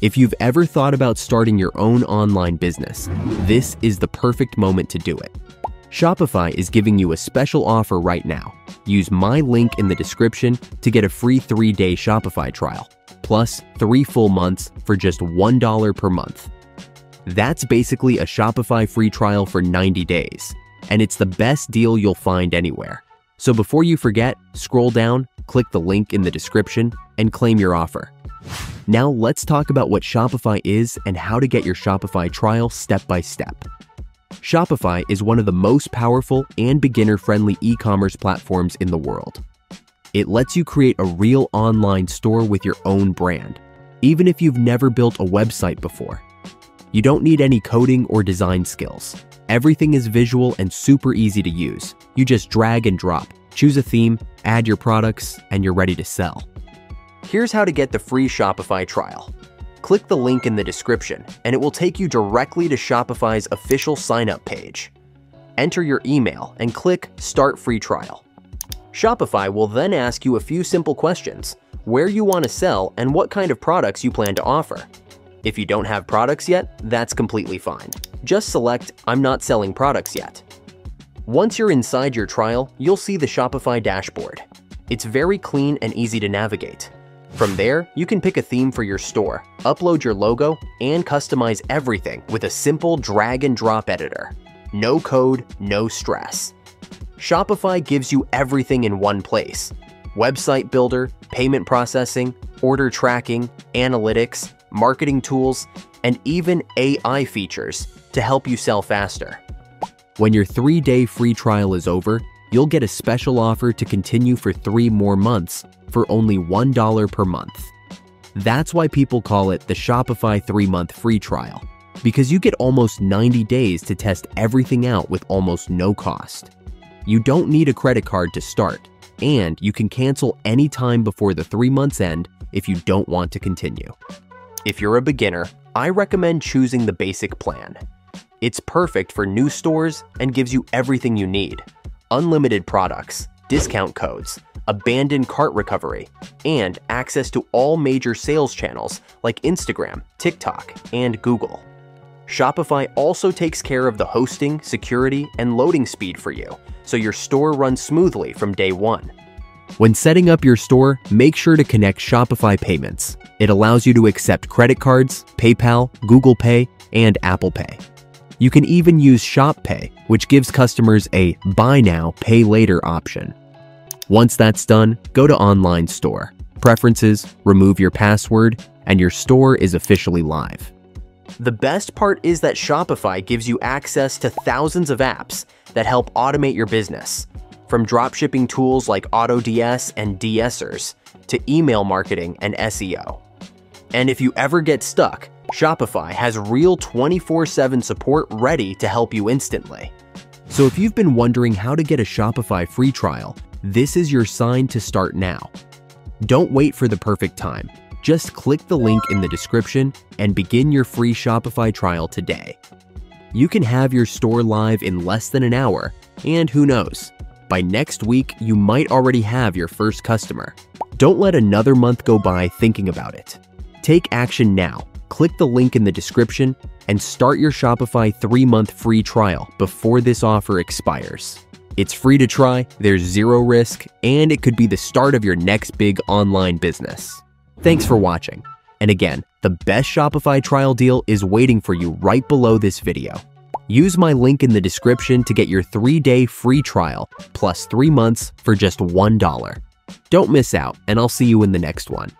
If you've ever thought about starting your own online business, this is the perfect moment to do it. Shopify is giving you a special offer right now. Use my link in the description to get a free three day Shopify trial, plus three full months for just $1 per month. That's basically a Shopify free trial for 90 days, and it's the best deal you'll find anywhere. So before you forget, scroll down, click the link in the description, and claim your offer. Now let's talk about what Shopify is and how to get your Shopify trial step by step. Shopify is one of the most powerful and beginner-friendly e-commerce platforms in the world. It lets you create a real online store with your own brand, even if you've never built a website before. You don't need any coding or design skills. Everything is visual and super easy to use. You just drag and drop, choose a theme, add your products, and you're ready to sell. Here's how to get the free Shopify trial. Click the link in the description, and it will take you directly to Shopify's official sign-up page. Enter your email and click Start Free Trial. Shopify will then ask you a few simple questions, where you want to sell and what kind of products you plan to offer. If you don't have products yet, that's completely fine. Just select I'm not selling products yet. Once you're inside your trial, you'll see the Shopify dashboard. It's very clean and easy to navigate. From there, you can pick a theme for your store, upload your logo, and customize everything with a simple drag and drop editor. No code, no stress. Shopify gives you everything in one place. Website builder, payment processing, order tracking, analytics, marketing tools, and even AI features to help you sell faster. When your three-day free trial is over, you'll get a special offer to continue for three more months for only $1 per month. That's why people call it the Shopify 3-month free trial, because you get almost 90 days to test everything out with almost no cost. You don't need a credit card to start, and you can cancel any time before the 3 months end if you don't want to continue. If you're a beginner, I recommend choosing the basic plan. It's perfect for new stores and gives you everything you need. Unlimited products, discount codes, abandoned cart recovery, and access to all major sales channels like Instagram, TikTok, and Google. Shopify also takes care of the hosting, security, and loading speed for you, so your store runs smoothly from day one. When setting up your store, make sure to connect Shopify Payments. It allows you to accept credit cards, PayPal, Google Pay, and Apple Pay. You can even use Shop Pay, which gives customers a buy now, pay later option. Once that's done, go to Online Store, Preferences, remove your password, and your store is officially live. The best part is that Shopify gives you access to thousands of apps that help automate your business, from dropshipping tools like AutoDS and DSers to email marketing and SEO. And if you ever get stuck, Shopify has real 24-7 support ready to help you instantly. So if you've been wondering how to get a Shopify free trial, this is your sign to start now. Don't wait for the perfect time. Just click the link in the description and begin your free Shopify trial today. You can have your store live in less than an hour, and who knows, by next week you might already have your first customer. Don't let another month go by thinking about it. Take action now. Click the link in the description and start your Shopify 3-month free trial before this offer expires. It's free to try, there's zero risk, and it could be the start of your next big online business. Thanks for watching. And again, the best Shopify trial deal is waiting for you right below this video. Use my link in the description to get your 3-day free trial plus 3 months for just $1. Don't miss out, and I'll see you in the next one.